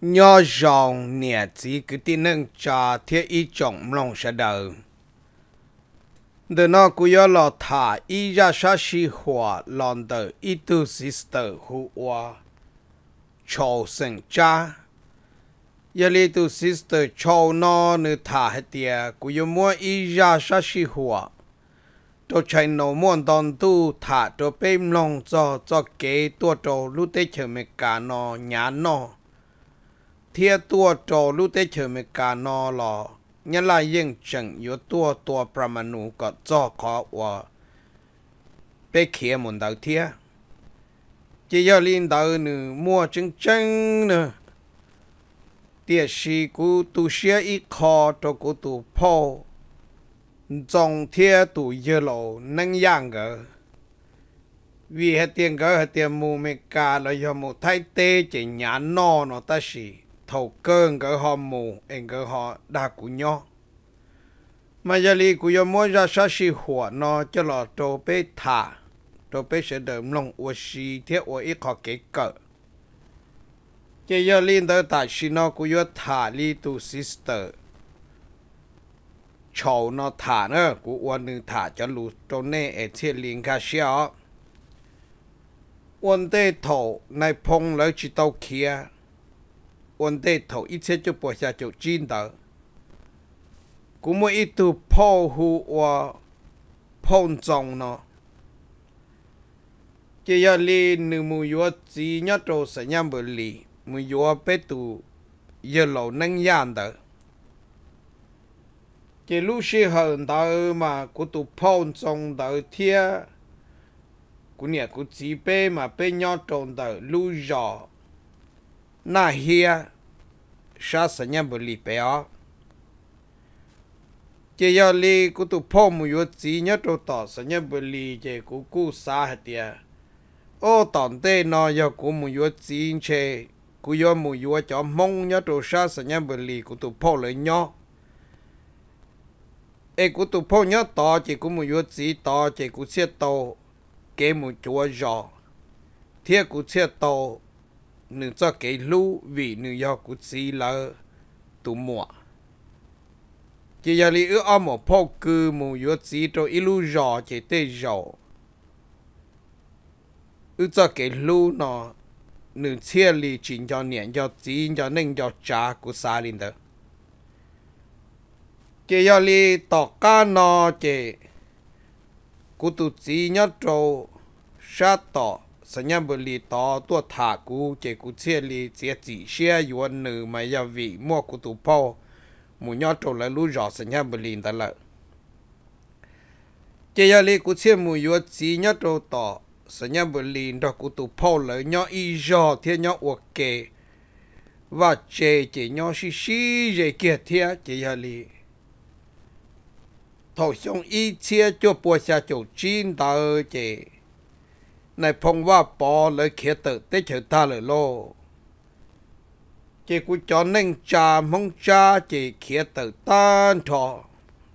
nhỏ giòn nè chỉ cứ tin nâng cha thiết ý trọng lòng sẽ đầu từ nó cứ yo lo thả ý ra sa si hòa lòn đờ ý tu sister hu hòa chầu sinh cha giờ li tu sister chầu nó nữ thả hết tiề cú yo mua ý ra sa si hòa tôi chạy nổ muôn đòn tu thả tôi bêm lòng cho cho kế tua trâu lúc tê chờ mẹ cả nó nhá nó thiệt tua trâu lúc tết chờ mẹ cả nó lò nhân lại yên chẳng yếu tua tua pramanu có cho khó và bê kia muốn đầu thiệt chỉ giờ linh đầu nữ mua chân chân nữa địa sĩ cú tu sĩ ít khó cho cú tu po trong thiên tu yêu lộ năng yang gờ vì hết tiền gờ hết tiền mù mê cả là do mù thay tê chỉ nhà no nó ta sĩ thầu cơn gờ họ mù em gờ họ đa cú nho. mà giờ li cú yo mua ra sa sĩ hùa nó cho lọ trâu bê thả trâu bê sẽ đợi lòng ua sĩ thiết ua ít khó kế cỡ. Chỉ giờ li tới tại si nó cú yo thả li tu sister. Chầu nó thả nữa của ua nữ thả cho lù trâu nè ở trên liền cả xíu ôn tê thổ này phong lỡ chỉ tàu kia quân tê thổ ít chế cho bỏ ra chỗ chín đó cũng mỗi ít tu phô và phong trồng nó. Chỉ giờ li nữ mù yếu chỉ nhớ trâu sẽ nhắm bờ li mù yếu bé tu giờ lâu năng yan đó cái lúc xí hơn đó mà của tụ phong trong đó thia, của nhà của chỉ bé mà bé nhỏ trong đó lúc rõ na hia sa sinh nhâm bự lì bé ó chỉ giờ lì của tụ phong mùi chỉ nhớ trong đó sa nhâm bự lì cái của cú sa hết tiệt ô tòn tê nó giờ của mùi chỉ chơi của giờ mùi cho mong nhớ trong sa sinh nhâm bự lì của tụ phong lấy nhỏ ê cú tụ phong nhớ to chỉ cú một yếu chỉ to chỉ cú xe to kế một chúa giò thiết cú xe to nửa cho cái lũ vì nửa do cú xí là tụ mùa. Chỉ giờ li ư ở một phô cư mù yếu xí cho ít lũ giò chỉ tê giò ư cho cái lũ nó nửa chia li chỉ cho niệm cho chỉ cho nên cho cha cú xa lên đó chỉ giờ li tỏ ca nó chỉ cú tu chỉ nhớ trâu sát tỏ. sản nhân bự li tỏ tua thả cú chỉ cú chia li chỉ chỉ xe yuan nữ mà giờ vị mua cú tu po mu nhớ trâu lại lú rõ sản nhân bự li ta lại chỉ giờ li cú chia mu yuan chỉ nhớ trâu tỏ sản nhân bự li đó cú tu po lại nhớ y rõ thiên nhớ ok và chế chỉ nhớ xí xí gì kia thiên chỉ giờ li thầu xong ý chia cho bùa xa chỗ chín tờ chè này phongว่าปอเลยเขียตเตเฉตาเลยโลเจกูจอนึ่งจามงจ้าเจเขียตต้านทอเราหมดตัวไทยเต này phong va bỏ lời khía tử tế chở ta lời lô. Chỉ cú cho nên cha, mong cha chỉ khía tử tan thọ,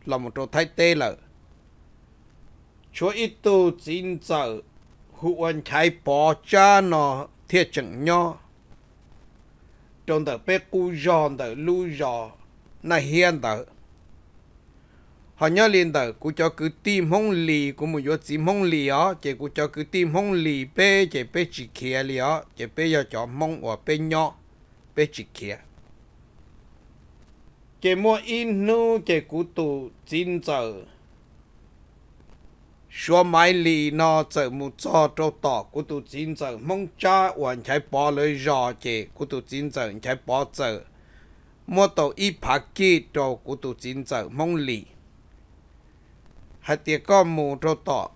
là một trò thái tê lợ. Chúa ít tu chín giờ hữu anh bỏ cha nó thiệt chẳng nho. Trong tờ bé cú giòn tờ lưu giò này hiền tờ họ nhớ liền tờ cụ cho cứ tìm hông lì cụ một chỗ tìm hông lì á chỉ cụ cho cứ tìm hông lì bê chỉ bê chỉ kia lì á chỉ bê giờ cho mong và bê nhỏ bê chỉ kia chỉ mua in nu chỉ cụ tụ chín giờ. Số mai lì nó giờ một cho trâu tỏ, cụ tụ chín giờ. Mong cha hoàn chạy bỏ lời rõ chỉ cụ tụ chín giờ chạy bỏ giờ mua tàu ít phá kỳ cho cụ tụ chín giờ mong lì hạt tiệt có mù cho tọ.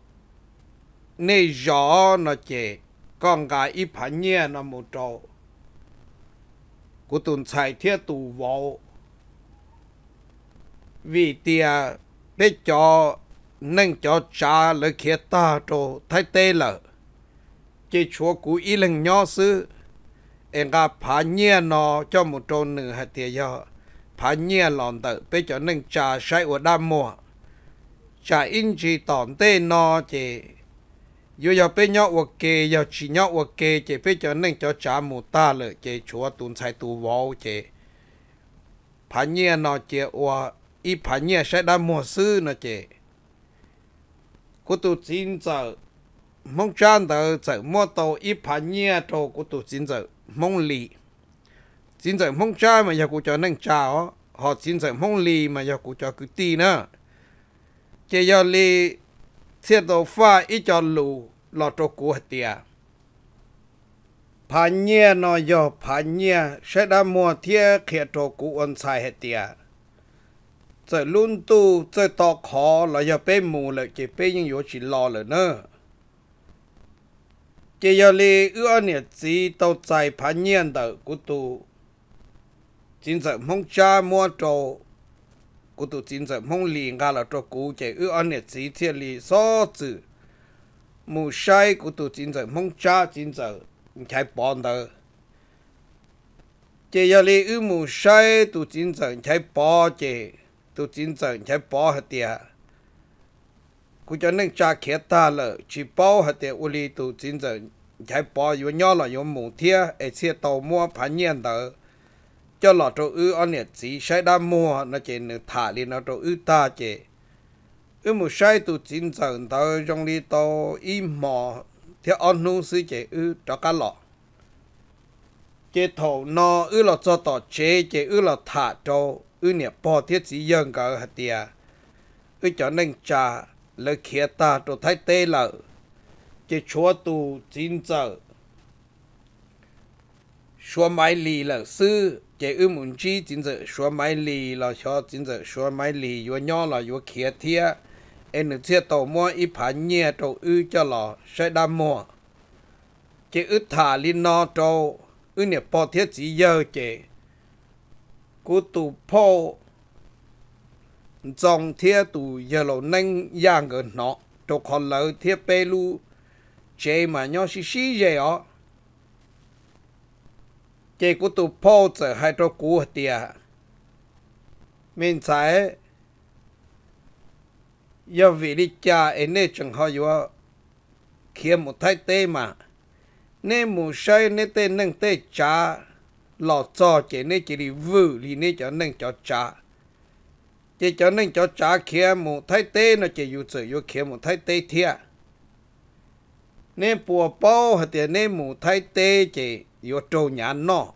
Nê gió nó chè con gà ít phản nhẹ nó mù trâu của tuần xài thiết tù vô vì tia để cho nên cho cha lấy kia ta cho thay tê lợ chỉ chúa cú ý lần nhỏ sư em gà phá nhẹ nó cho một trâu nửa hạt tiệt gió phá nhẹ lòn tự bây cho nên cha sai ở đam mùa cha in chỉ tòn tê nó chỉ yo yo pe nhọ wa kê yo chỉ nhọ wa kê, chỉ pe cho nên cho cha mù ta lợ chỉ chúa tuần sai tu vô chỉ phá nhẹ nó chế wa y phá nhẹ sẽ đã mua sư nó chế cô tu chính giờ mong chan tờ giờ mua tàu, y phá nhẹ tàu cô tu chính giờ mong lì. Chính giờ mong cha mà giờ cô cho nên cha, họ chính giờ mong lì mà giờ cô cho cứ tì nữa เจยลีเสียตัวฟ้าอีจอลูหลอดตัวกูเตียผ่านเนียนอยอผ่านเนียใช้ดามัวเทียเขียตัวกูอันสายเตียจะลุ่นตู้จะตอขอเลยจะเป้หมูเลยจะเป้ยังอยู่ฉิลอเลยเนอะเจยลีเอื้อเนี่ยจีเต้าใจผ่านเนียนเดอกูตูจินจะมงจ้ามัวโจ chế tu chính giờ mong cha mua là cho tu chính giờ mong liền chỉ thiết chữ mù sai của tụ chính giờ mong cha chính giờ chạy bọn đó chỉ giờ li ư mù sai tụ chính giờ chạy bỏ chỉ tụ chính giờ chạy bỏ hết tiệt cú cho nên cha khét ta là chỉ bỏ hết tiệt uli tụ chính giờ chạy bỏ yếu nhỏ là yếu mù thiết ở xe tàu mua phá nhiên đó cho lọ trâu ư anh nhật chỉ sai đa mua nó chỉ nửa thả đi nó trâu ư ta chỉ ư một sai tụ chín giờ tao trong đi tao im mò, theo anh nu sư chế ư cho cá lọ. Chế thầu nó ư là cho tọ chế chế ư là thả trâu, ư nè bỏ thiết chỉ dân cả hạt tiề ư cho nên cha lời kia ta trâu thái tê lợ chế chúa tu chín giờ. Chúa mai lì lợ sư chế ư muốn chi chính trận xóa máy lì là cho chính trận xóa máy lì vừa nhỏ là vừa kia thiệt em chia tàu mua ít phá nhẹ tàu ư cho lò sẽ đam mua chỉ ư thả lên nó tàu ư nè bỏ thiết chỉ giờ chỉ cú tụ po, dòng thiết tụ giờ lò nâng giang ở nó tàu còn lỡ thiết bê lu. Chế mà nhau xí xí vậy ó chế cú tụ phô trở hai tàu cú tìa mình sai giờ vì đi cha em nên chẳng họ yếu kia một thái tê mà nên mù sai nên tê nâng tê cha lọ cho chế nên chỉ đi vư thì nên cho nâng cho cha. Chỉ cho nâng cho cha kia mù thái tê nó chỉ yếu sự yếu kia một thái tê thiệt nên bùa bao hạt tiền nên mù thái tê chỉ yếu trâu nhà nọ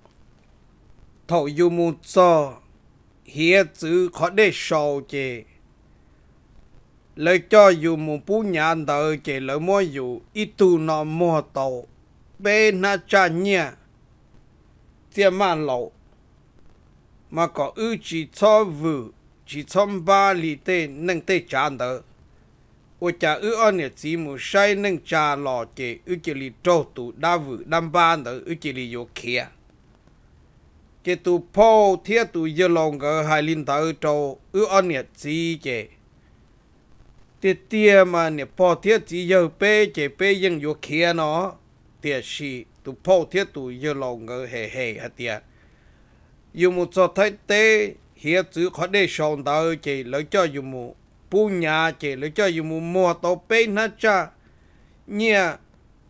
thầu yu một cho hiện chữ khó để sầu chỉ lời cho yu một bú nhà đời chỉ lời mua yu ít tu nó mua tàu bên na cha nhia tiền mà lẩu mà có ư chỉ cho vừa chỉ cho ba lì tê, nâng tê trả đỡ ô cha, ư on nè chỉ mu sai nâng cha lo chế ư chỉ li trâu tụ đa vự đam ba nở ư chỉ li yo kia chế tụ po thiết tu giờ lòng gờ hai linh tàu trâu, ư on nè chỉ chế tiệt tia mà nè po thiết chỉ giờ pe chế pe ยัง yo kia nó. Tiệt si tu po thiết tu giờ lòng gờ hề hề hạt tiệt dù một cho thấy tế hiện chữ khó để sống tàu chỉ lấy cho dù một bu nhà chỉ lấy cho dù mua tàu bê nó cha. Nhà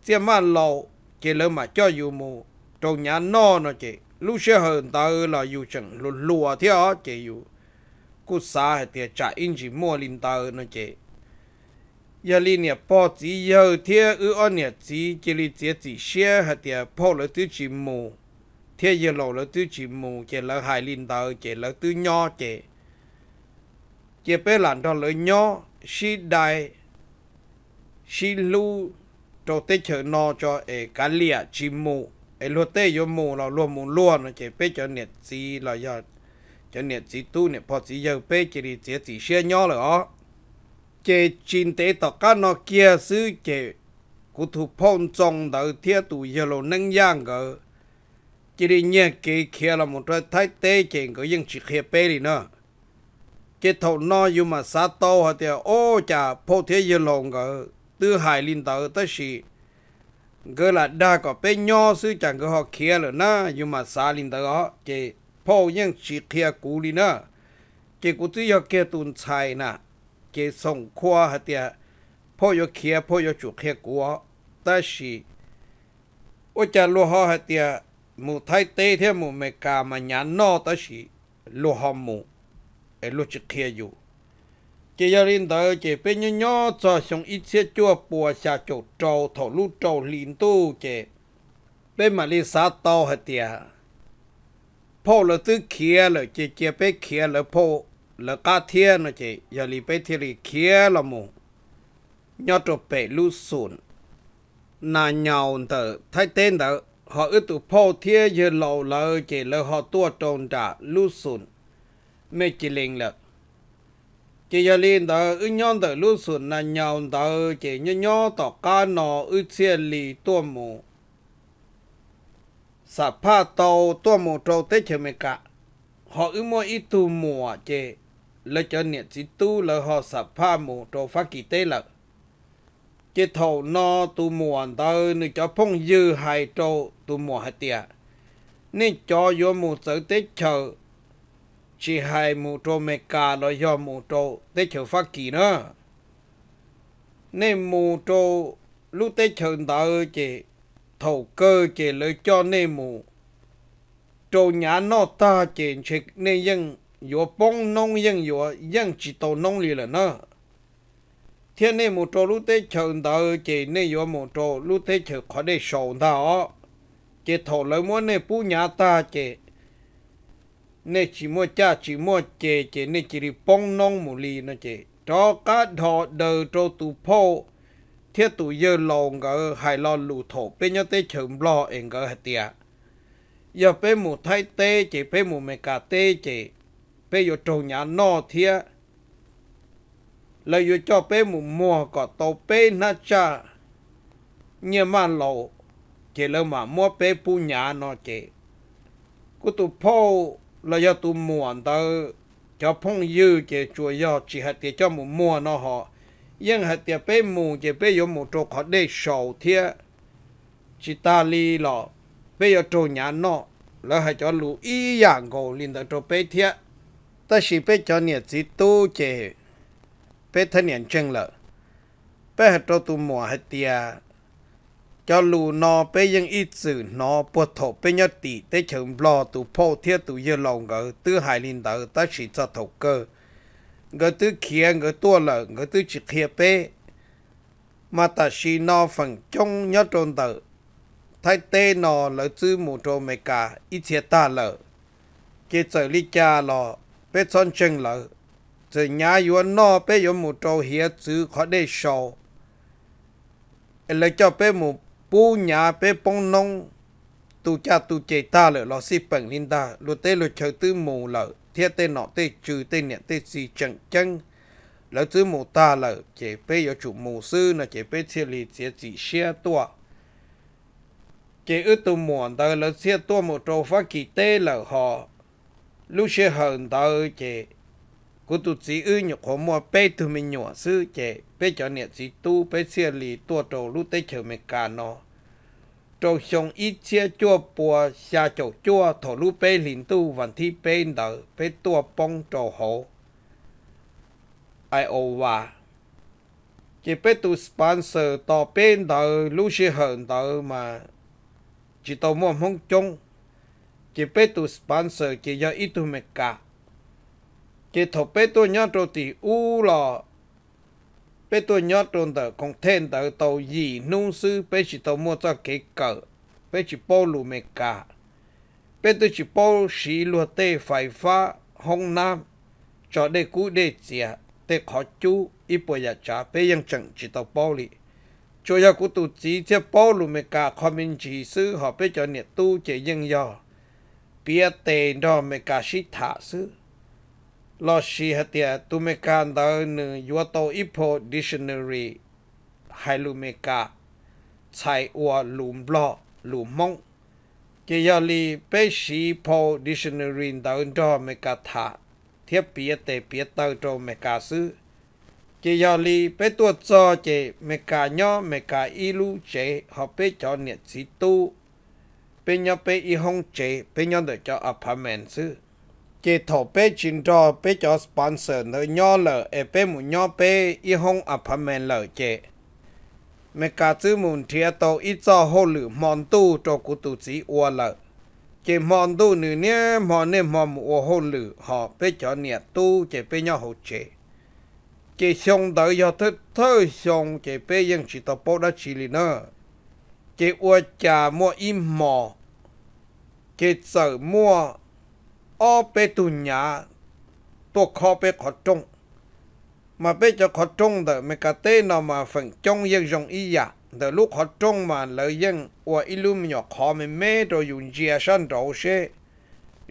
chỉ mà lâu chỉ lấy mà cho dù mua trong nhà nó nó chỉ lúc xưa hơn ta là dù chẳng luôn lùa thế á chỉ dù cú xa hay tiền trả in chỉ mua linh ta nó chỉ giờ linh nhà bỏ chỉ giờ thế ư ở nhà chỉ chỉ linh chỉ chỉ xe hay tiền bỏ lấy thứ chỉ mua thế giờ lâu lấy thứ chỉ mua chỉ lấy hai linh ta chỉ lấy thứ nhỏ chỉ chế bé làm đó lợi nhỏ xí đại xí lưu cho tê chờ no cho ế cá lìa, chì mù. Ế lô tê yo mù nó lô mù lô nó chế bé cho nè chỉ là giờ cho nè chỉ tu nè bỏ chỉ giờ bé chỉ đi chế chỉ xe nhỏ là ó chế chín tế tỏ cá nó kia sư chế cụ thủ phong trong đầu thiết tù giờ lô nâng giang gỡ. Chỉ đi nhẹ kì kia là một trái thái tế chế có dân chỉ khía bê đi nữa chế thầu nó dù mà xa tô hả thì ô chà phô thế giờ lộ gỡ tư hải linh tờ tới sĩ gỡ là đa có bê nhỏ sư chẳng có họ kia rồi na dù mà xa linh tờ họ chế phô những chỉ kia cũ đi nữa chế cụ tư giờ kia tùn chạy nè เกส่ ไอ้ลูกจะเคลียอยู่เจียรินเดอเจเป็นย่อยๆจะส่งอิเชจัวปัวชาโจดโจถอลูกโจลินตู้เจเป็นมาลีสาโตาหัเตียพ่อเราตื้อเคลียเลยเจเจไปเคลียเลยพ่อแล้วก็เทียนะเจอย่าลีไปเทียลีเคลียละมูยอดตัวเปลูสูนนายาวเตอไทเต้นเตอเขาอึดตุพ่อเทียเยอะเราเลยเจแล้วเขาตัวตรงจ่าลูสูน mê chỉ linh lực. Chỉ giờ linh đó ư nhon đó lúc xuân là nhau đó chỉ nhớ nhớ đó cá nọ ư chia lì tua mù. Sa pa tàu tua mù trâu tết chờ mẹ cả. Họ ư mua ít tu mùa à, chỉ lấy cho nhiệt chỉ tu là họ sa pa mù trâu phát kỳ tế là chỉ thầu nọ tu mùa đó à, nữ cho phong dư hai trâu tu mùa hai à, tiệt nên cho vô mù sở tết chờ chỉ hai mù trâu mẹ cả lo do mù trâu tế chờ phát kỳ nữa nên mù trâu lúc tế chờ đợi chỉ thầu cơ chỉ lấy cho nên mù trâu nhà nó ta chỉ chỉ nên dân yo bông nông dân yo dân chỉ tổ nông lì là nữa thiên nên mù trâu lúc tế chờ đợi e chỉ nên yo mù trâu lúc tế chờ khó để sầu đó chỉ thầu lấy muốn nên bú nhà ta chỉ nè chỉ mua cha, chỉ mua chè chè nè chỉ đi bông nông mù lì nó chè. Cho cá thọ đờ cho tụ phô. Thiết tụ giờ lòng gỡ hai lo lù thổ. Bên nhau tê chấm lo em gỡ hạt tiệt giờ bên mù thay tê chè bên mù mẹ cả tê chè. Bên giờ trâu nhà nọ thiệt lời giờ cho bên mù mua có tàu bên na cha. Nhớ mà lâu chè lơ mà mua bên pu nhà nọ chè. Cô tụ phô. เราจะตุ่มหมวนเตอจะพงยื้อเจ้าอยยอจีหัดเจ้าหมูมัวเนาะหอยังหัดเจ้าเป้หมูเจ้าเป้ยหมูโจขอได้โชว์เทียจิตาลีหล่อเป้ยตัวจหยานเนาะแล้วให้เจ้าลู่อีหยางโกลินเตอโจเป้เทียแต่สิเป้เจ้าเนี่ยจิตู้เจ้เป้ทะเนียนเชิงเลยเป้หัดโจตุ่มหมวนห้เจ้า cho lù nó bây giờ ít sự, nó bớt thổ bây giờ tỷ tế chừng lo tụ phô thiết tụ giờ lòng ngờ tư hải linh đạo ta chỉ cho thổ cơ. Ngờ tư kia ngờ tua lợ ngờ tư chỉ kia bê mà ta chỉ nó phần trong nhất trôn tờ thay tê nó lỡ tư mù trô mê cả ít thiết ta lợ. Cái trở lý cha lọ bê chân chân lợ. Giờ nhà yếu nó bê yếu mù trô hiết tư khó đê sầu lời cho bê mù bố nhà bé bông nông tu cha tu chế ta lỡ lo si bằng linh ta lo tê lo chờ tư mù lỡ thiết tê nọ tê trừ tê nhẹ tê si chẳng chăng. Lỡ tư mù ta lỡ chế bé có chủ mù sư là chế bé thiết lý chế chỉ xe tua. Chế ư tu muộn ta lỡ xe tua một trâu phát kỳ tê lỡ họ. Lúc xe hờn ta chế cú tu chỉ ư nhục họ mua bé tu mình nhỏ sư chế bây giờ nè chỉ tu bây giờ lì tua trâu lúc tới chờ mình cả nó trâu xong ít chia chua bùa xa chỗ chua thổ lúc bây lìn tu vẫn thi bé đỡ bây tua bông trâu hồ, ai ô và chỉ bây tu sponsor tỏ bé đỡ lúc xe hờn đỡ mà chỉ tàu mua không chung chỉ bây tu sponsor chỉ do ít tu mình cả chỉ thổ bây tu nhớ trâu thì u lò bé tôi nhớ trôn tờ con thêm tờ tàu gì nung sư bé chỉ tàu mua cho kế cờ bé chỉ bố lù mẹ cả bé tôi chỉ bố xí lùa tê phải phá Hồng nam cho đề cú đề chìa tê khó chú ít cha dạ trả chẳng chỉ tàu bố lì cho ya cú tụ chỉ chế bố lù mẹ cả khó mình chỉ sư họ bé cho nhiệt tu chế dân dò bia tê đó mẹ cả xí thả sư ลอชีหเตียตุเมกันดาวนึงยัวโตอิโพดิชเนรีไฮลูเมกาใช้อัวลุมบลอลุมมงเกียลีเปชีโพดิชเนรีดาวดอเมกาทาเทียบเปียเตเปียเตอร์โตเมกาซื้อเกียลีเปตัวจอเจเมกาย่อเมกาอีลูเจหอเปจอเนี่ยสิตู้เป็นยอเปอีห้องเจเป็นยอเดจออพาร์เมนซ์ cái thổ bé chính cho bé cho sponsor nó nhỏ lợ e bé một nhỏ bé y hông apartment lợ chế mẹ cả chữ mùn thiệt tàu ít cho hô lử mòn tu cho cụ tụ chỉ ua lợ chỉ mòn tu nữ nhé mòn nên mòn ua hô lử, họ bé cho nhẹ tu chỉ bé nhỏ hỗ trợ chỉ xong đợi giờ thức thôi xong chỉ bé ยัง chỉ tàu bộ đã chỉ lì nữa chỉ ua chả mua im mò. Chỉ sợ mua อเปตุญญาตัวคอเปขอจงมาเปจะขอจงเดอเมกาเตนอมาฝังจงยังจงอียาเดอลูกขอจงมาเลยยังว่าอิลุมหยอกคอเมเมตัวยุนเจียชันเราเช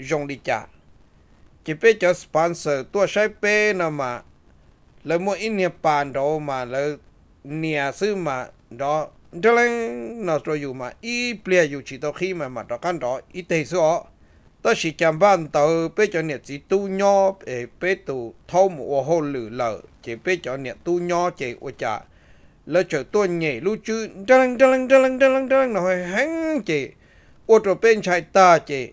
จงดิจ่าจะเปจะสปอนเซอร์ตัวใช้เปนอมาเลยมัวอินเนียปานเรามาเลยเนียซื้อมาดอเดลังนอตัวอยู่มาอีเปลี่ยอยู่ชิโตขี้มามาดอกันดออีเตซอ ta chỉ chăm ban tàu bây cho nhiệt chỉ tu nho để bây tu thâu một hồ lử lở, chỉ bây cho nhiệt tu nho, chỉ ô chả. Lỡ chờ tôi nhảy lưu chứ đăng đăng đăng đăng đăng lăng nói nó hắn chỉ. Ô chỗ bên trái ta, chỉ.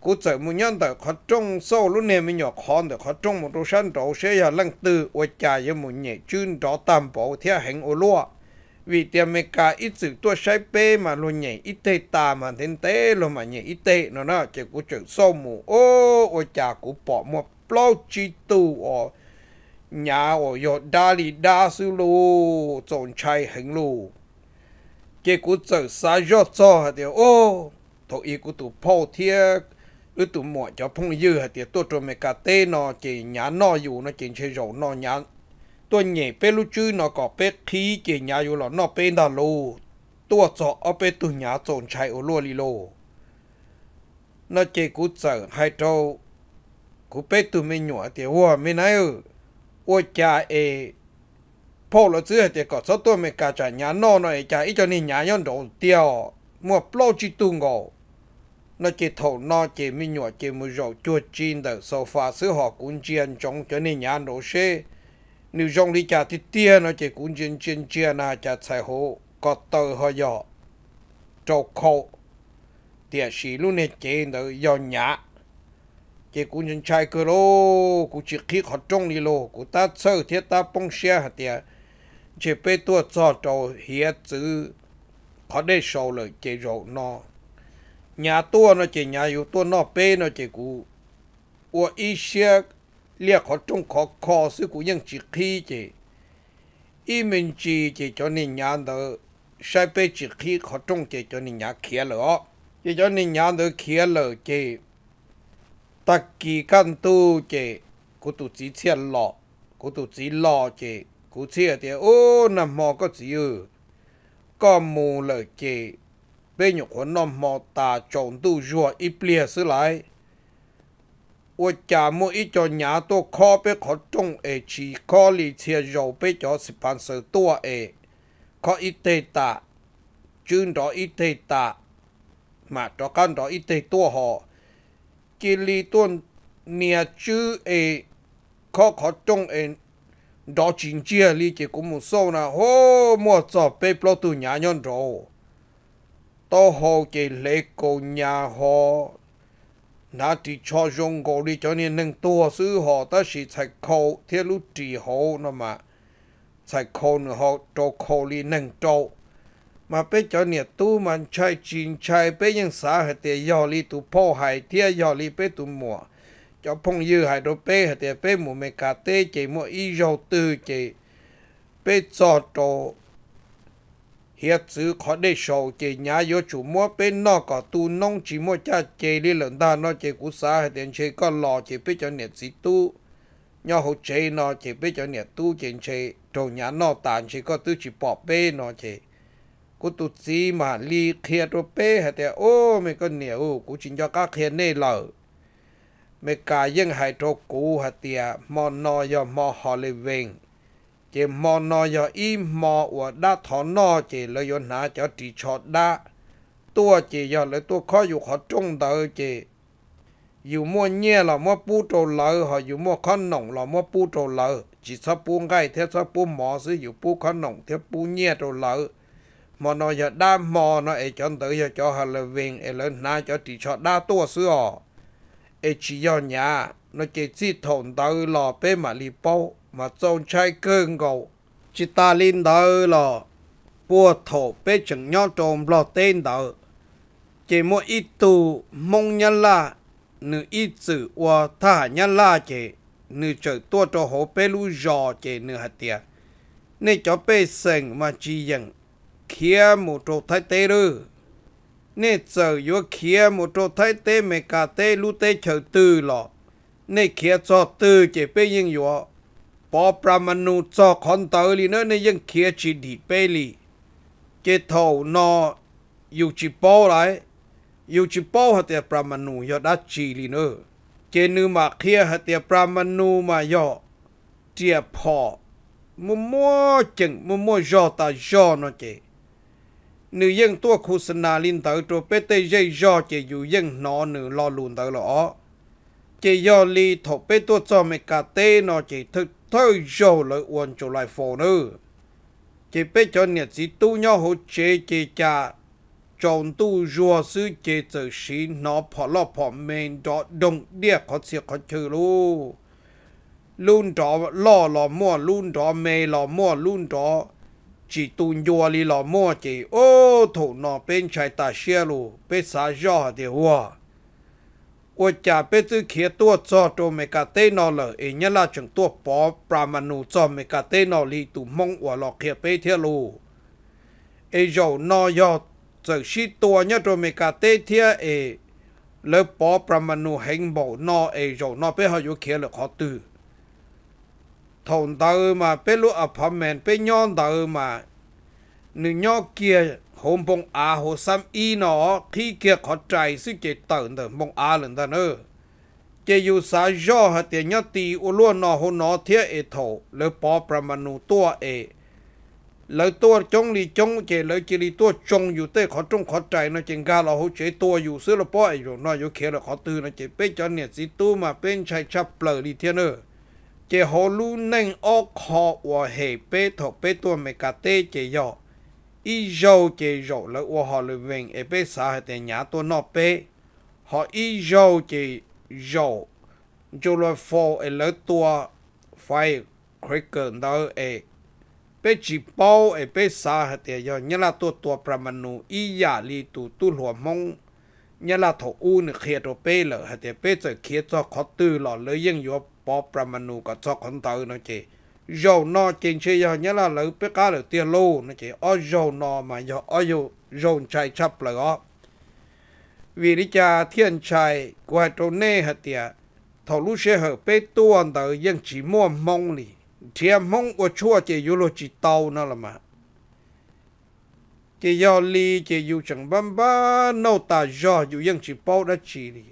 Cú chạy một nhân đời khó trông sâu lúc này mình nhỏ khó được khó trông, một đồ sản đồ sẽ là lăng từ ô chả với một nhảy chuyên đó tam bộ theo hành ô loa vì tiền mấy cả ít sự tôi sai bê mà luôn nhảy ít tê ta mà thiên tế luôn mà nhảy ít tê nó nó chỉ có chữ sâu mù. Ô ô, chả cũng bỏ một bao chi tu ở nhà ở yo đa li đa sư lu, trộn chai hình lu. Chỉ có chữ sa gió cho hả điều ô, thôi ý của tụ phô thiệt ư tụ mọi cho phong dư hả điều tôi trộn mấy cả tê nó chỉ nhà nó อยู่ nó chỉ chơi rổ nó nhà ตัวเน่เปลูจื้อนอกอเปขี้เจียอยู่หลอนอเปนดาโลตัวจอเอาเปตุญาโจนชัยโอโลลิโลนอเจกูเจอไฮโตกูเปตุไม่หนัวเตียวไม่ไหนเออจ่าเอพอเราเจอเตียก็สตัวไม่กาจ่ายานอหน่อยจ่าอีจอนี่หยาย้อนโดเตียวมัวปลอจิตุงโกนอเจโถนอเจไม่หนัวเจมือโจจัวจีนเดอโซฟาซื้อหอกุญเจียนจงจอนี่หยานโดเช่ nếu trong đi cha thì tiền nó chỉ cũng chiên chiên chia na cha sai hồ có tờ họ dọ trâu khổ. Tiền sĩ luôn này chế nó dọ nhã. Chỉ cũng nhân trai cơ lô cũng chỉ khi họ trông đi lô. Cũng ta sơ thiết ta bông xe hạt tiền chỉ bê tua cho trâu hiết chữ. Họ để sầu lời chỉ rộ nó. Nhà tua nó chỉ nhà yếu tua nó bê nó chỉ cũng của ý xe liệt họ trông khó khó sư cũng nhân chỉ khi chỉ y mình chỉ chỉ cho nên nhà đó sai bê chỉ khi họ trông chỉ cho nên nhà kia lỡ chỉ cho nên nhà đó kia lỡ chỉ ta kỳ căn tu chế cô tu chỉ chia lọ cô tu chỉ lọ chế cô chia thì ô nằm mò có gì ư có mù lỡ chế bên nhục của nằm mò ta chọn tu ruột ít bia sư lại 我家母一叫伢都靠被靠中诶，去靠里切肉被叫是半手多诶，靠一堆大，转到一堆大，嘛到干到一堆多好。chỉ li tuần nia chữ e khó khó trong e đó chính chia li chỉ cũng một số na hô mua cho bê plo tu nhà nhân rồi to hồ chỉ lệ cổ nhà họ na thì cho dùng cổ đi cho nên nâng tua sư họ ta chỉ chạy khâu theo lúc chỉ hồ nó mà chạy khâu nữa họ cho khâu li nâng trâu mà bây giờ nhiệt tu mà chạy chín chạy bây giờ xã hệ tiền giờ li tu po hải thiên giờ li bây tu mùa cho phong dư hải đồ bây hệ tiền bây mùa mấy cả tê chỉ mùa y dầu tư chỉ bây giờ đồ hiện chữ khó để sầu chế nhà yếu chủ mua bên nó có tu nông, chỉ mua cha chế đi lần ta nó chế cú xa hay tiền chế có lò chế biết cho nhiệt sĩ tu. Nhau hỗ chế nó chế biết cho nhiệt tu chế chế đồ nhà nó tàn chế có tu chỉ bỏ bê nó chế cú tu chỉ mà li kia đồ bê hay tiền, ô, mày có nhiều cú chỉ cho các kia này lờ. Mày cả dân hay đồ cú hay tiền mò nọ giờ mò họ lì vinh chỉ mò nò giờ y mò và đa thọ nò, chỉ lợi dụng nà cho chỉ cho đa. Tua chỉ giờ lợi tua khó dù khó trung đỡ chỉ. Dù mua nhẹ là mua bu trâu lợi họ dù mua khó nồng là mua bu trâu lợi chỉ sắp bu ngay thế sắp bu mò sư dù bu khó nồng thế bu nhẹ trâu lợi mò nò giờ đa mò nó ấy chọn tự giờ cho họ lợi viện ấy lợi nà cho chỉ cho đa tua sư họ. Ấy chỉ giờ nhà, nó chỉ chỉ thổn đỡ lò bê mà li bao mà trong trái cơn gầu chỉ ta linh tới là bùa thổ bê chẳng nhau trộm lọ tên đó chỉ một ít tu mong nhân là nữ ít chữ và thả nhân là chỉ nữ trở tua cho hồ bê lu giò chỉ nữ hạt tiệt nên cho bê sừng mà chỉ dừng kia một chỗ thái tế rư. Nên giờ yếu kia một chỗ thái tế mẹ cả tế lu tế chờ tư lọ nên kia cho tư chỉ bê yên ปอประมานูจอคอนเตอร์ลีเนอร์ในยังเคียชีดีเปลีเจทอนออยู่จิปอไรอยู่จิปอหัตเตียประมานูยอดัชีลีเนอร์เจนูมาเคียหัตเตียประมานูมายอเจียพอมัวมัวจึงมัวมัวยอตายอเนอเจนึยังตัวคุสนาลินเตอร์ตัวเปเตยยอเจอยู่ยังนอหนึ่งรอลุนเตอร์หรอเจยอลีถกเปตัวจอเมกาเตนอเจทึก thôi giò lợi uốn cho lại phổ nữa chỉ biết cho nhà chỉ tu nhau hỗ chế chế cha, chọn tu rùa sư chế tự sĩ nó phỏ lọ phỏ mình đó đồng địa có siết có chữ luôn luôn đó lo lo mua luôn đó mê lo mua luôn đó chỉ tu vô li lo mua chỉ. Ô thủ nó bên trái ta xe lu bên xa gió thì hoa วจ่าเปตื้อเขียตัวจอตเมกาเตนอเลยเอญละจังตัวปอปรามานูจอเมกาเตนอลีตุมงอวหลอกเขียเปเทลูเอโจนอยอจาชีตัวเนี่ยตัวเมกาเตเทียเอเล้วปอปรามาณูแห่งบ่นอเอโจนอไปหาอยู่เขียเลยขอตือทนตาเอมาเป็นลูกอพาร์เมนเป็นย้อนตาเอมาหนึ่งย่อเกีย โฮมปงอาโหซัมอีหนอที่เกียกขอใจซึ่งเจตเตินเดิมปงอาหลังตาเนอเจอยู่สาย่อหัเตียนยตีอุลวนนอหัวนอเทียเอโถเลยปอประมาณูตัวเอเลยตัวจงลีจงเจเลยจิลีตัวจงอยู่เต้ขอจงขอใจนะจิงกาเราเจตัวอยู่ซื้อละป้อไออยู่น้อยอยู่เขียละขอตื่นนะเจเป้จอนเนี่ยสิตู้มาเป็นชายชับเปลือลีเทียเออเจฮอลูเน่งออกคอวัวเฮเป้ถกเป้ตัวเมกาเต้เจยอ ý dâu chế dâu là của họ là vinh ở bên xã hệ tên nhà tôi nó pe, họ ý dâu chế dâu cho là phô ở lỡ tua phải khởi cờ đó ở bên chỉ bao ở bên xã hệ tên nhà nhớ là tôi tôi bà mà nụ ý giả lì tù tu lùa mong nhớ là thổ u nè khía đồ bê lỡ hệ tên bê giờ khía cho khó tư lọ lỡ yên yếu bỏ pramanu mà cho con tàu nó chế dầu nọ trên chơi giờ nhớ là lấy bé cá được tiền lô nó chỉ ở dầu nọ mà giờ ở dầu dầu chạy chập là đó vì đi cha thiên chạy qua chỗ nè hả tiệt thầu lũ xe hợp bé tuôn tới dân chỉ mua mong đi thiên mong của chua chỉ dù lô chỉ tàu nó là mà. Chỉ do li chỉ dù chẳng bấm bá, nâu ta do dù dân chỉ bao đã chỉ đi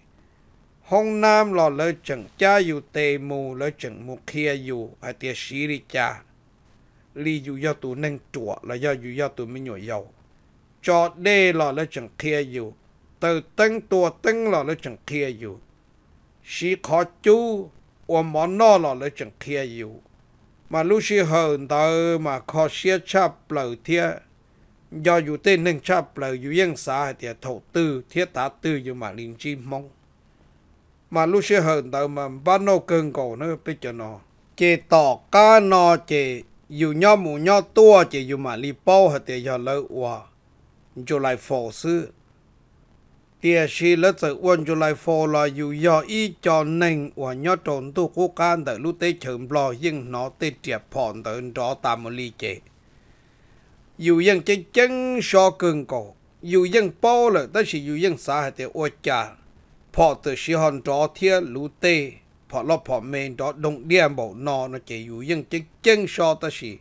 ห้องน้ำหลอดเลยจังจ้าอยู่เตมูเลยจังมุเคียอยู่ไอเตียชีริจาลีอยู่ยอดตูนึ่งจั่วแล้วยอดอยู่ยอดตัวไม่หน่วยยาวจอดเด้หลอดเลยจังเคียอยู่ตัวตึงตัวตึงหลอดเลยจังเคียอยู่ชีขอจูอวมอนนอหลอดเลยจังเคียอยู่มาลูชีเหินเตอมาขอเสียชาเปล่าเทียยอดอยู่เต้นหนึ่งชาเปล่าอยู่ยังสาไอเตียถตื้อเทียตาตื้ออยู่มาลินจีมอง mà lúc xưa hơn tờ mà bắt nó cơn cổ nó bây giờ nó. Chỉ tỏ cá nó chỉ dù nhau mù nhau tua, chỉ dù mà li bao hết thì giờ lỡ qua cho lại phổ sư. Tia sĩ lỡ tự quân cho lại phổ là dù do ý cho nên và nhau trộn tu cố can đợi lúc tế chậm lo nhưng nó tế triệt phòn đợi đó tam một ly chế. Dù dân chế chân so cơn cổ, dù dân bao là tới là dù dân xã hết thì ô cha phò từ sĩ hòn đó thiên lũ tê phò lo phò mền đó đồng điên bảo nọ nó chỉ dụ dân chân chân so ta sĩ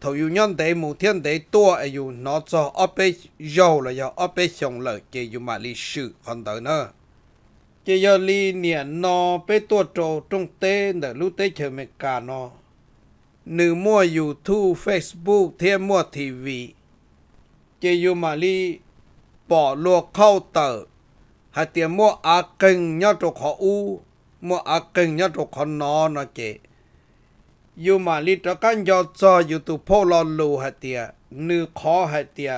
thầu dụ nhân tế mù thiên tế tua ấy dụ nó cho ấp bê dầu là do ấp bê xong lợi chỉ dụ mà lý sự hòn tới nữa chỉ do lý niệm nó bê tua trâu trong tế để lũ tế chờ mệt cả nó nữ mua YouTube Facebook thiên mua TV chỉ dụ mà lý bỏ luộc khâu tờ หาเตียมัวอาเก่งยอดตัวขออูมัวอาเก่งยอดตัขอนอนนะเกอยู่มาลิตรกันยอดจออยู่ตัวพ่อลลูหาเตียนื้อคอหาเตีย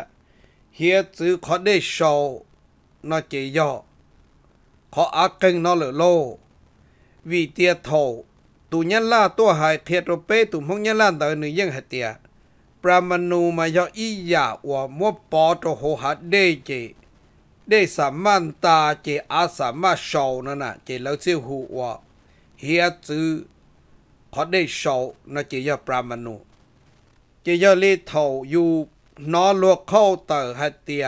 เฮียซื้อขอได้โชว์นะเกยอขออาเก่งนอเหลือโลวีเตียโถตุยันล่าตัวหายเทียตเป้ตุมงยันล่าเตอหนึ่งยังหาเตียปรามนูมายออียาอวมัวปอตัวหหาไดเจ ได้สามันตาเจอาสามารถชาวนั่นน่ะเจแล้วเสียหัวเฮียจื้อเขาได้ชาวนะเจยาปรามานุเจยาลีเท่าอยู่นอลวกเข้าเตอร์หัตเตีย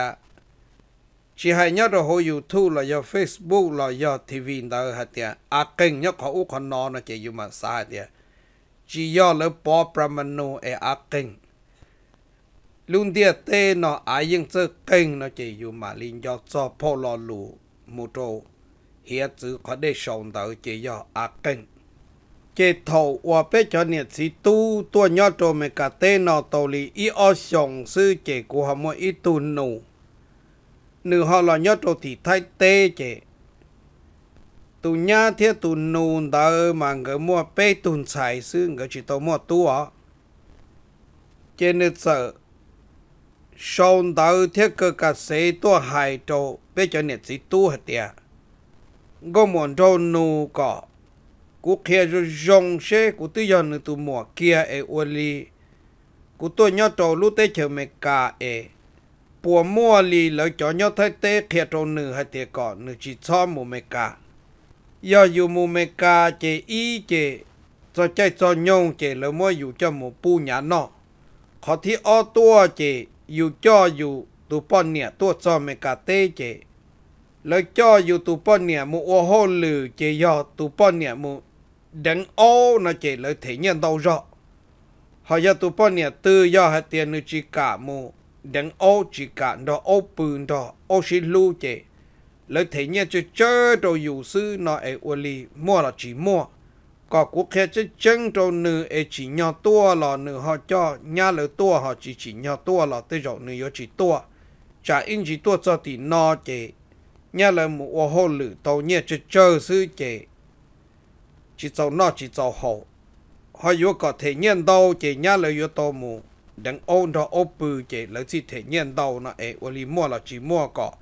ชีห้ยยอดหัวยู่ทู่เราอยเฟซบุ๊กเราอยทีวีเตอร์หัตเตียอาเก่งยอดเขาอุคนนอนะเจอยู่มาซาเตียจียอดเลยปอปรามานุเออาเก่ง luôn địa tê nó ai những chơ kênh, nó chỉ dù mà linh do cho phô lò lù mù trô hiện chữ có để sống đó chỉ do à kênh. Chế thầu và bé cho nhiệt sĩ tu, tua nhỏ trô mẹ cả tê nó tàu lì ý o sống sư chế của họ mỗi y tu nụ nữ họ là nhỏ trô thì thay tê chế. Tu nhá thiết tu nụ đó mà ngỡ mua bé tu xài sư, ngỡ chỉ tàu mua tu á chế nên sợ sông đạo thiết cơ cả sĩ tua hài trâu bây giờ nhiệt sĩ tu hết tiệt có muốn trâu nụ có cú kia rồi rong xe cú tự do nữa tu mua kia e oli cú tôi nhớ trâu lúc tết chờ mẹ cả e bùa mua lì lỡ cho nhớ thấy tê kia trâu nữ hay tiệt cọ nữ chỉ cho mua mẹ cả giờ dù mua mẹ cả chế, ý chỉ cho chạy cho nhông chỉ lỡ mua dù cho mua bu nhà nọ. Khó thì ở tua chế dù cho dù tu bọn nè tua cho mẹ cả tê chế lời cho dù tu bọn nè mù ô hô lử chế do tu bọn nè mù đánh ô nó chế lời thể nhân đâu rõ. Họ giờ tu bọn nè tư do hạt tiền nữ chỉ cả mù đánh ô chỉ cả đó ô bùn đó ô xí lưu chế lời thể nhân chơi chơi đồ dù sư nó ấy ô lì mua là chỉ mua có quốc hệ chứ chân trâu nữ ấy chỉ nhỏ tua là nữ họ cho, nhà lỡ tua họ chỉ chỉ nhỏ tua là tới rồi nữ yếu chỉ tua. Chả in chỉ tua cho thì no chế nhà lỡ mù ô hô lử tàu nhẹ chứ chờ sư chế chỉ cho nó chỉ cho họ họ yếu có thể nhân đâu chế nhà lỡ yếu tàu mù đừng ôn đó ô bự chế lỡ chỉ thể nhân đâu nó ấy ô li mua là chỉ mua có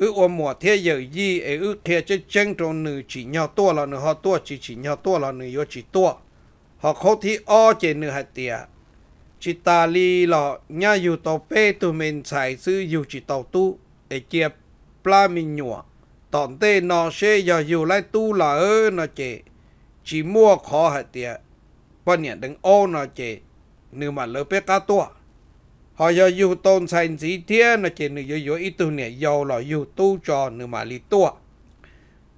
ư ô mùa thế giờ gì ấy ư thế chứ chân trong nữ chỉ nhau to là nữ họ to chỉ chỉ nhau to là nữ yo chỉ to họ khâu thì o chế nữ hạt tiệt chỉ ta li lọ, nhà yêu tàu pe tụi mình xài sư yêu chỉ tàu tu để chia pla mình nhua tòn tê nó sẽ giờ yêu lại tu là ơ nó chế chỉ mua khó hạt tiệt bao nhiêu đừng ô nó chế nữ mà lỡ pe cá tua họ giờ yêu tôn thành gì thế nó chỉ nửa nữ yêu ít tu nè yêu là yêu tu cho nửa mà li tua.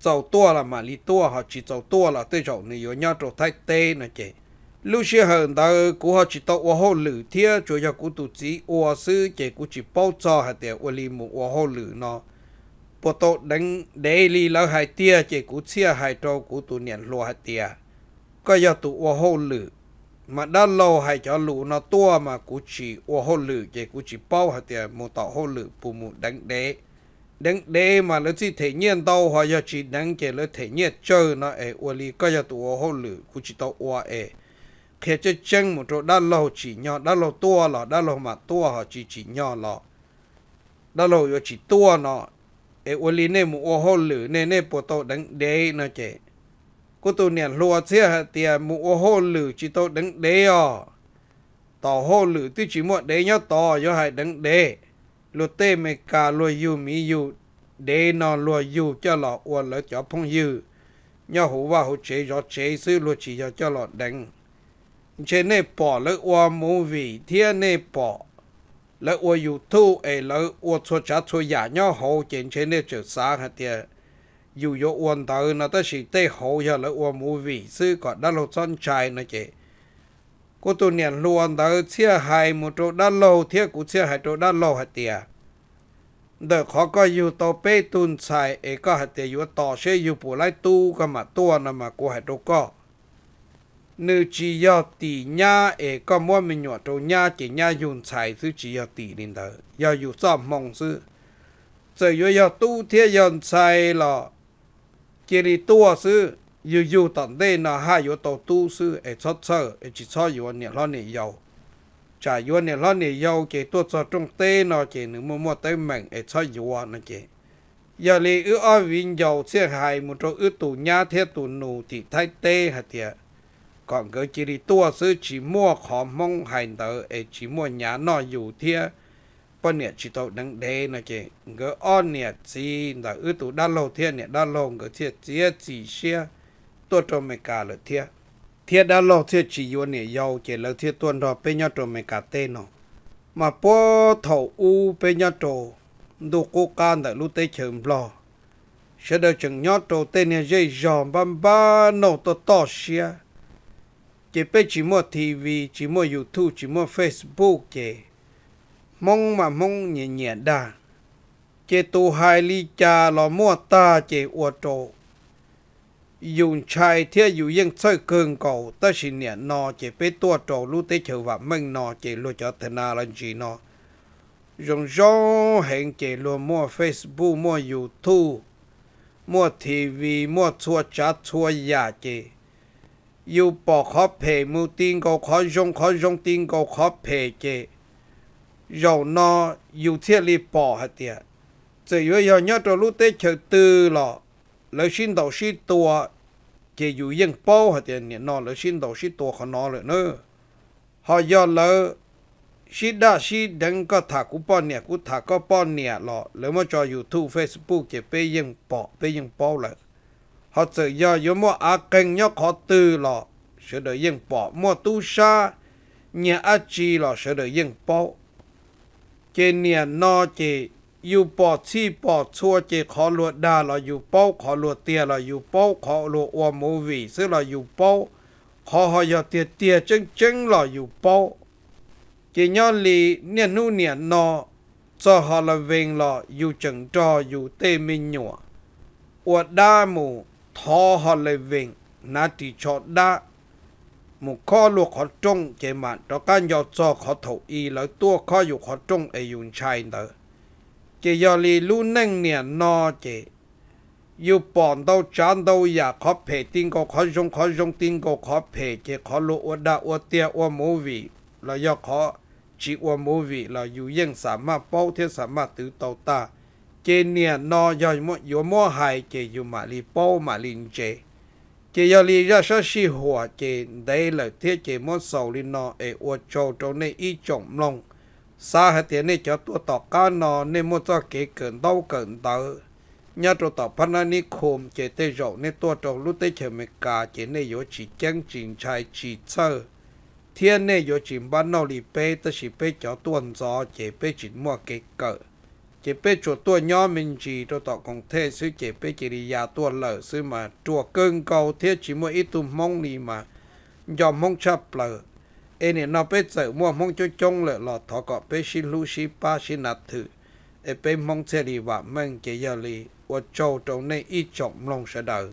Giàu tua là mà li tua, họ chỉ giàu tua là tới giàu nửa yêu nhau trâu thái tê, nó chỉ. Lúc xưa hơn đó cú họ chỉ tao ô hô lử thế cho cho cú tu chỉ ô sư, chỉ cú chỉ bao cho hạt tiền ô li mu ô hô lử nó. Bộ tổ đánh để li lâu hai tia, chỉ cú chia hai trâu, cú tu niệm lúa hạt tiền có giờ tu ô hô lử mà đã lâu hay cho lũ nó tua mà cú chỉ ô hô lử chỉ cú chỉ bao hạt tiền một tàu hô lử bù mù đánh đế. Đánh đế mà nó chỉ thể nhiên đâu hoặc là chỉ đánh chỉ nó thể nhiên chơi nó ấy ô li có giờ tụ ô hô lử, cú chỉ tàu ô ấy khi chơi chân một chỗ đã lâu chỉ nhỏ, đã lâu tua lọ, đã lâu mà tua họ chỉ chỉ nhỏ lọ. Đã lâu yo chỉ tua nó ấy ô li nên một ô hô lử nên nên bộ tàu đánh đế nó chỉ cô tu niệm lúa chia hạt tiền mũ hô lử chỉ tôi đứng đế à tỏ hô lử tuy chỉ muộn đế nhớ tỏ do hại đứng đế. Lúa tê mê cả lúa yu mi yu, đế nó lúa yu cho lọ uo lỡ cho phong yu. Nhớ hủ và hủ chế cho chế sư lúa chỉ cho cho lọ đánh chế nê bỏ lỡ uo mũ vị thiên nê bỏ lỡ uo yu thu ấy lỡ uo cho cha cho giả nhớ hô chế nê trở sáng hạt tiền dù yo uốn tờ na ta chỉ tê hồ giờ là uốn mù vị sư có đa lô chân trái na chị cô tu niệm luôn tờ chia hai một chỗ đa lô thiết cũng chia hai chỗ đa lô hạt tiệt đỡ khó có dù tàu bê tuôn xài ấy có hạt tiệt dù tỏ sẽ dù bù lại tu cả mà tua nằm mà cô hạt đâu có. Nữ chi yo ti nha ấy có mua mình nhỏ trâu nha chỉ nha yun xài thứ chi yo ti lên tờ yo dù sao mong sư rồi yo yo tu thiết dùng xài là chỉ đi tua sư dù dù tận đây nó hai yếu tàu tu sư ở chót sơ ở chỉ cho yếu nè lo nè yếu trả yếu nè lo nè yếu chỉ tua cho trung tế nó chỉ nửa mua mua tới mình ở cho yếu nó chỉ giờ lì ư ở vinh dầu xe hài một chỗ ư tù nhà thế tu nụ thì thay tế hả tiệt, còn cái chỉ đi tua sư chỉ mua khó mong hành tờ ở chỉ mua nhà nó dù thiệt bọn nè chỉ tàu đang đê nè kì ngỡ on nè chỉ là ư tụ đa nè đa lâu ngỡ thiệt chỉ xia tổ trò mẹ cả lợi thiệt thiệt đa lâu chỉ yếu nè giàu kì lợi thiệt tuần đó bê nhau trò cả tê nọ mà bố thầu u bê nhau trò đồ cô can tại lúc tê chừng lò sẽ đều chừng nhau trò nè dây giòn băm ba nổ tổ tỏ xia chỉ bê chỉ mua TV chỉ mua YouTube chỉ mua Facebook kì mong mà mong nhẹ nhẹ đà. Chế tu hai ly cha lo mua ta chế ua trộ dùng chai thiết dùng yên sơi cường cầu ta xin nhẹ nò chế biết tua trộ lúc tế chờ và mình nò chế lo cho thế nào lần gì nò, dùng gió hẹn chế lo mua Facebook mua YouTube mua TV mua chua chá chua dạ ya chế yêu bỏ khó phê mua tin cầu khó dùng khó dùng tin cầu khó phê chế dầu nó dù thiết li bỏ hạt tiệt chỉ yêu yêu nhớ cho lúc tết chờ tư lọ lấy xin đầu xin tua chỉ dù yên bao hạt tiệt nhỉ nó lấy xin đầu xin tua khó nó rồi nữa. Họ giờ lỡ xin đã xin đừng có thả cú bao nè, cú thả có bao nè lọ lấy mà cho YouTube, Facebook chỉ bây yên bỏ bây yên bao lại họ chỉ giờ yếu mua à kênh nhớ khó tư lọ sẽ đợi yên bỏ mua tu sa, nhà à chi lọ sẽ đợi yên bao chế nia no chế yêu bỏ chi bỏ chua chế khó lụa đa là yêu bao khó lụa tia là yêu bao khó lụa ua mô vị sẽ là yêu bao khó họ yêu tia tia chân chân là yêu bao chế nhỏ lì nia nu nia no, cho họ là vinh là yêu chẳng cho yêu tê minh nhọ ua đa mù thọ họ là vinh nà chỉ cho đa một kho luộc kho trông chế mà đó cả nhau cho họ thầu y kho tua kho trông ấy dùng chai nữa, chế giờ li lu nâng nè no chế. Yêu bọn đâu chán đâu ya khó phê tin có khó dùng khó dùng tin có khó phê chế khó lu ở đa ở tia ở mô vị. Là do khó chỉ movie, mô vị là sa yên sả mà bao thế sả mà tự tàu ta. Chế nè no do mua yêu mua hai chế yu mà li bao mà linh chế chỉ giờ lý ra sao xí hòa chỉ đây là thiết chỉ muốn sầu li nó ở ô châu trong này ít trọng lòng. Xa hết tiền này cho tôi tỏ cá nó nên muốn cho cái cẩn đau cẩn tới nhà tôi tỏ phát anh đi khom chỉ tê rộng nên tôi trong lúc tê chờ mình cả chỉ này có chỉ chân chính trai chỉ sơ thiên này có chỉ ban nào lì bê tôi chỉ bê cho tuần gió chỉ bê chỉ mua cái cỡ chỉ biết chỗ tua nhỏ mình chỉ tôi tạo con thế sư chỉ biết chỉ đi nhà tua lở sư mà chùa cơn cầu thế, chỉ mua ít tụm mong đi mà do mong chấp lở. Ê này nó biết sợ mua mong cho trông lở lọ thọ có biết xin lu xin ba xin nạt thử. Ê biết mong sẽ đi vào mình chỉ giờ đi ở châu trong này ít trọng lòng sẽ đời